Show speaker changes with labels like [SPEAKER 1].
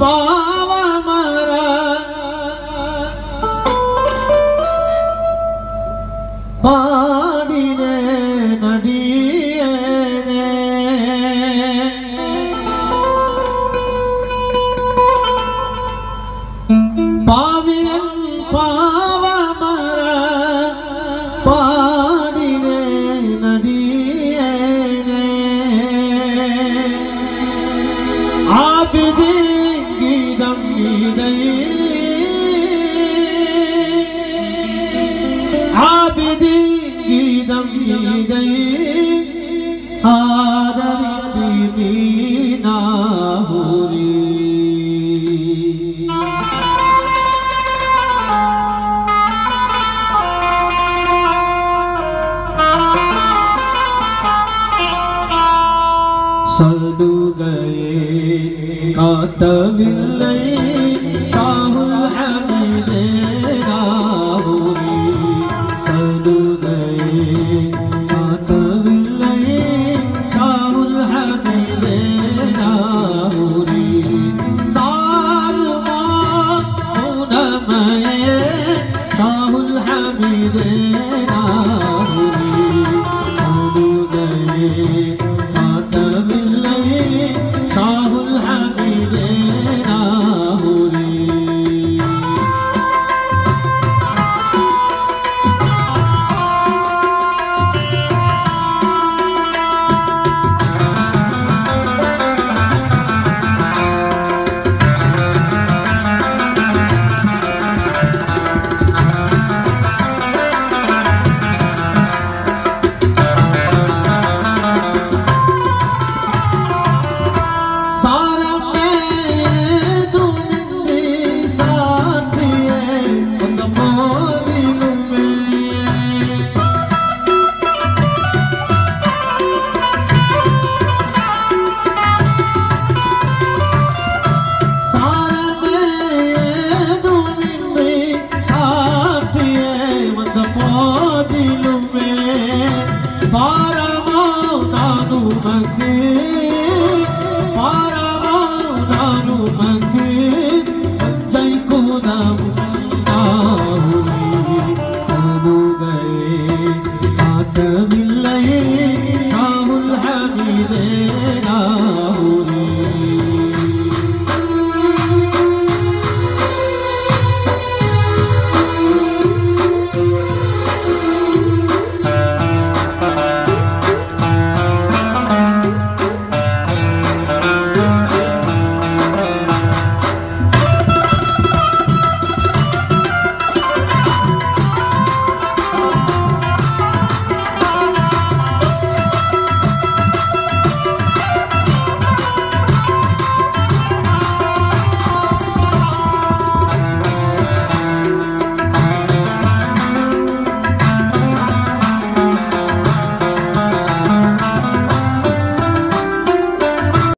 [SPEAKER 1] পাওয়া মারা പാടിനെ നടിയനെ പാവിയൻ പാവമര പാടിനെ നടിയനെ ആപിതീ عبدين சடுகை காட்டவில்லை ஷாஹுல் ஹமீதே ராவுரி சடுகை காட்டவில்லை ஷாஹுல் ஹமீதே ராவுரி சாருமா உணமையே 바라보나누 만게 바라보나누 만게.